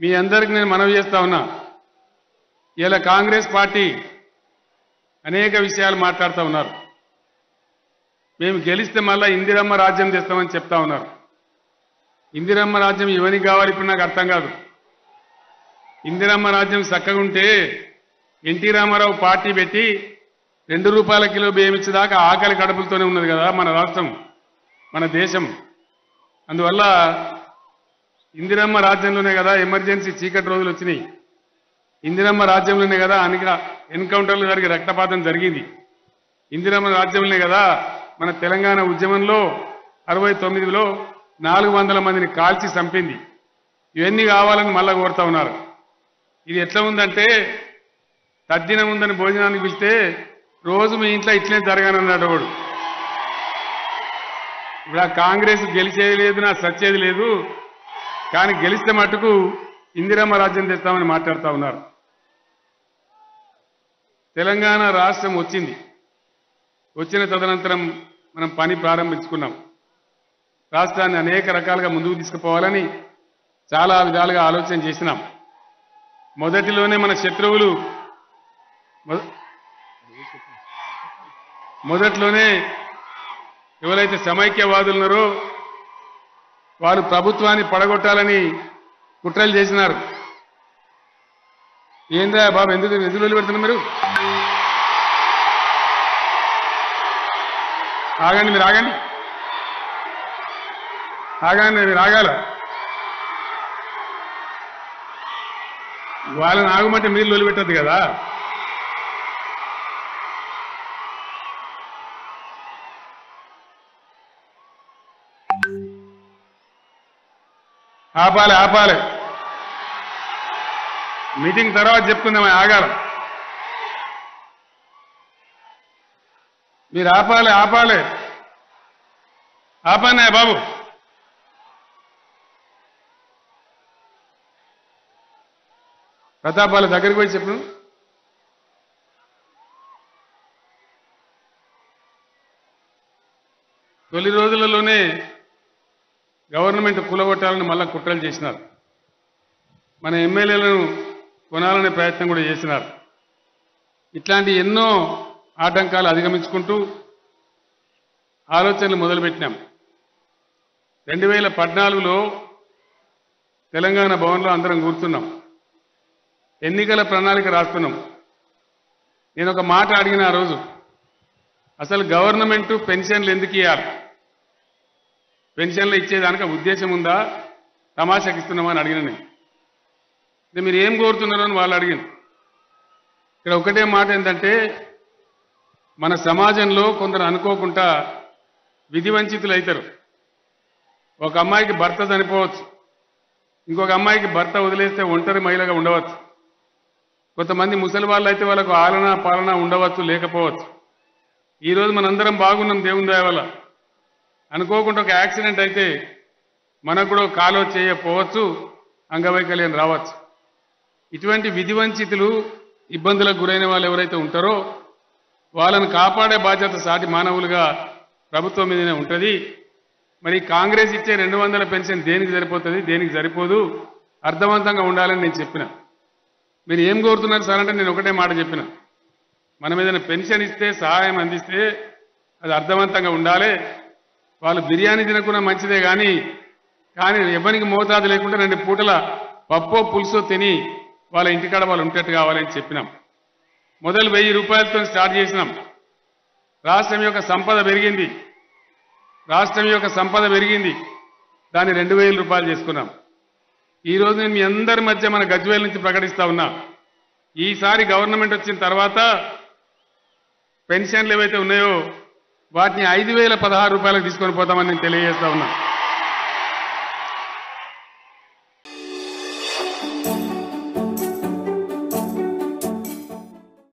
మీ అందరికి నేను మనవి చేస్తా ఉన్నా. ఇలా కాంగ్రెస్ పార్టీ అనేక విషయాలు మాట్లాడుతూ ఉన్నారు. మేము గెలిస్తే మళ్ళా ఇందిరమ్మ రాజ్యం తెస్తామని చెప్తా ఉన్నారు. ఇందిరమ్మ రాజ్యం ఎవరికి కావాలి ఇప్పుడు నాకు అర్థం కాదు. ఇందిరమ్మ రాజ్యం చక్కగా ఉంటే ఎన్టీ రామారావు పార్టీ పెట్టి రెండు రూపాయల కిలో బియ్యం ఇచ్చేదాకా ఆకలి కడుపులతోనే ఉన్నది కదా మన రాష్ట్రం మన దేశం. అందువల్ల ఇందిరమ్మ రాజ్యంలోనే కదా ఎమర్జెన్సీ చీకటి రోజులు వచ్చినాయి. ఇందిరమ్మ రాజ్యంలోనే కదా అనేక ఎన్కౌంటర్లు జరిగి రక్తపాతం జరిగింది. ఇందిరమ్మ రాజ్యంలోనే కదా మన తెలంగాణ ఉద్యమంలో అరవై తొమ్మిదిలో నాలుగు వందల మందిని కాల్చి చంపింది. ఇవన్నీ కావాలని మళ్ళా కోరుతా ఉన్నారు. ఇది ఎట్లా ఉందంటే తద్దినం ఉందని భోజనానికి పిలిస్తే రోజు మీ ఇంట్లో ఇట్లే జరగానన్నాడు వాడు ఇప్పుడు ఆ కాంగ్రెస్ గెలిచేది లేదు నా సచ్చేది లేదు కానీ గెలిస్తే మటుకు ఇందిరమ్మ రాజ్యం తెస్తామని మాట్లాడుతూ ఉన్నారు. తెలంగాణ రాష్ట్రం వచ్చింది. వచ్చిన తదనంతరం మనం పని ప్రారంభించుకున్నాం. రాష్ట్రాన్ని అనేక రకాలుగా ముందుకు తీసుకుపోవాలని చాలా విధాలుగా ఆలోచన చేసినాం. మొదటిలోనే మన శత్రువులు మొదట్లోనే ఎవరైతే సమైక్యవాదులు వారు ప్రభుత్వాన్ని పడగొట్టాలని కుట్రలు చేసినారు. ఏందా బాబు ఎందుకు ఎందుకు వెళ్ళి మీరు? ఆగండి మీరు ఆగండి. ఆగండి మీరు ఆగాల. వాళ్ళని ఆగమంటే మీరు లొలి పెట్టద్దు కదా. ఆపాలి ఆపాలి. మీటింగ్ తర్వాత చెప్పుకుందాం ఆగాల. మీరు ఆపాలి ఆపాలి. ఆపానే బాబు. ప్రతాప్ వాళ్ళ దగ్గరికి పోయి చెప్పు. తొలి రోజులలోనే గవర్నమెంట్ కూలగొట్టాలని మళ్ళా కుట్రలు చేసినారు. మన ఎమ్మెల్యేలను కొనాలనే ప్రయత్నం కూడా చేసినారు. ఇట్లాంటి ఎన్నో ఆటంకాలు అధిగమించుకుంటూ ఆలోచనలు మొదలుపెట్టినాం. రెండు వేల పద్నాలుగులో తెలంగాణ భవన్లో అందరం కూర్చున్నాం. ఎన్నికల ప్రణాళిక రాస్తున్నాం. నేను ఒక మాట అడిగిన ఆ రోజు అసలు గవర్నమెంట్ పెన్షన్లు ఎందుకు ఇవ్వాలి పెన్షన్లు ఇచ్చేదానికి ఉద్దేశం ఉందా? తమాషాకి ఇస్తున్నామని అడిగిన నేను. మీరు ఏం కోరుతున్నారు అని వాళ్ళు అడిగింది ఇక్కడ ఒకటే మాట ఏంటంటే మన సమాజంలో కొందరు అనుకోకుండా విధి వంచితులు అవుతారు. ఒక అమ్మాయికి భర్త చనిపోవచ్చు. ఇంకొక అమ్మాయికి భర్త వదిలేస్తే ఒంటరి మహిళగా ఉండవచ్చు. కొంతమంది ముసలి వాళ్ళు అయితే వాళ్ళకు ఆలన పాలన ఉండవచ్చు లేకపోవచ్చు. ఈరోజు మనందరం బాగున్నాం దేవుని దయ వల్ల. అనుకోకుండా ఒక యాక్సిడెంట్ అయితే మనకు కూడా కాలో చేయకపోవచ్చు అంగవైకల్యం రావచ్చు. ఇటువంటి విధి వంచితులు ఇబ్బందులకు గురైన వాళ్ళు ఎవరైతే ఉంటారో వాళ్ళని కాపాడే బాధ్యత సాటి మానవులుగా ప్రభుత్వం మీదనే ఉంటుంది. మరి కాంగ్రెస్ ఇచ్చే రెండు వందల పెన్షన్ దేనికి సరిపోతుంది? దేనికి సరిపోదు? అర్థవంతంగా ఉండాలని నేను చెప్పిన. మీరు ఏం కోరుతున్నారు సార్ అంటే నేను ఒకటే మాట చెప్పిన. మనం ఏదైనా పెన్షన్ ఇస్తే సహాయం అందిస్తే అది అర్థవంతంగా ఉండాలి. వాళ్ళు బిర్యానీ తినకుండా మంచిదే కానీ కానీ ఎవరికి మోతాదు లేకుండా రెండు పూటల పప్పో పులుసో తిని వాళ్ళ ఇంటికాడ వాళ్ళు ఉంటట్టు కావాలని చెప్పినాం. మొదలు వెయ్యి రూపాయలతో స్టార్ట్ చేసినాం. రాష్ట్రం యొక్క సంపద పెరిగింది. రాష్ట్రం యొక్క సంపద పెరిగింది. దాన్ని రెండు వేల రూపాయలు చేసుకున్నాం. ఈరోజు నేను మీ అందరి మధ్య మన గజ్వేల్ నుంచి ప్రకటిస్తా ఉన్నా. ఈసారి గవర్నమెంట్ వచ్చిన తర్వాత పెన్షన్లు ఏవైతే ఉన్నాయో వాటిని ఐదు వేల పదహారు రూపాయలకు తీసుకొని పోతామని నేను తెలియజేస్తా ఉన్నాను